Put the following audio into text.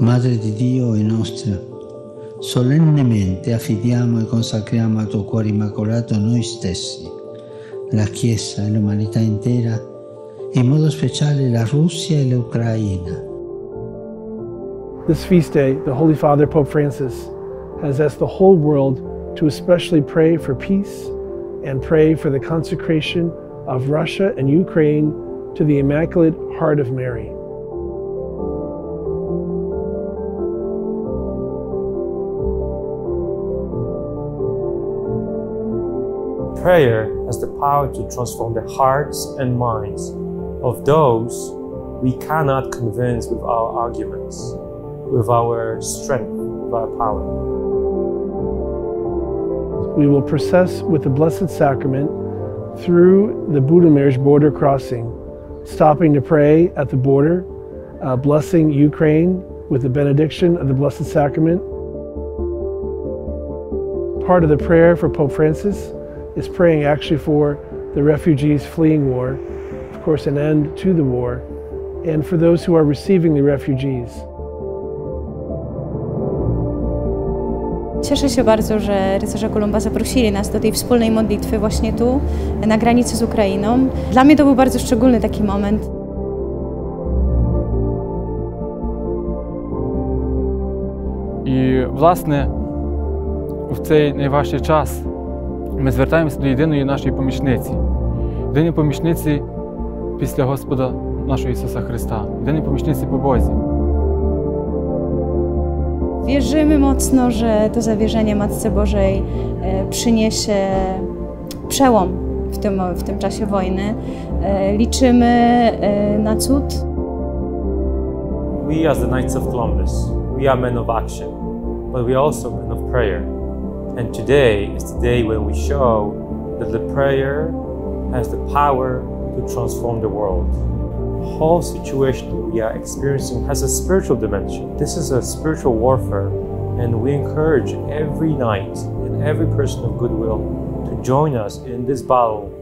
Madre di Dio e nostra, solennemente affidiamo e consacriamo al tuo cuore immacolato noi stessi, la Chiesa e l'umanità intera, in modo speciale la Russia e l'Ucraina. This feast day, the Holy Father Pope Francis has asked the whole world to especially pray for peace and pray for the consecration of Russia and Ukraine to the Immaculate Heart of Mary. Prayer has the power to transform the hearts and minds of those we cannot convince with our arguments, with our strength, with our power. We will process with the Blessed Sacrament through the Budomierz border crossing, stopping to pray at the border, uh, blessing Ukraine with the benediction of the Blessed Sacrament. Part of the prayer for Pope Francis is praying actually for the refugees fleeing war, of course, an end to the war, and for those who are receiving the refugees. Cieszę się bardzo, że rycerze Kolumba zaprosili nas do tej wspólnej modlitwy właśnie tu, na granicy z Ukrainą. Dla mnie to był bardzo szczególny taki moment. І, власне, в цей найважчий час ми звертаємося до єдиної нашої помічниці, єдиної помічниці після Господа нашого Ісуса Христа, єдиної помічниці по Бозі. Wierzymy mocno, że to zawierzenie Matce Bożej e, przyniesie przełom w tym, w tym czasie wojny. E, Liczymy e, na cud. We, as the Knights of Columbus, we are men of action, but we are also men of prayer. And today is the day when we show that the prayer has the power to transform the world. The whole situation that we are experiencing has a spiritual dimension. This is a spiritual warfare, and we encourage every knight and every person of goodwill to join us in this battle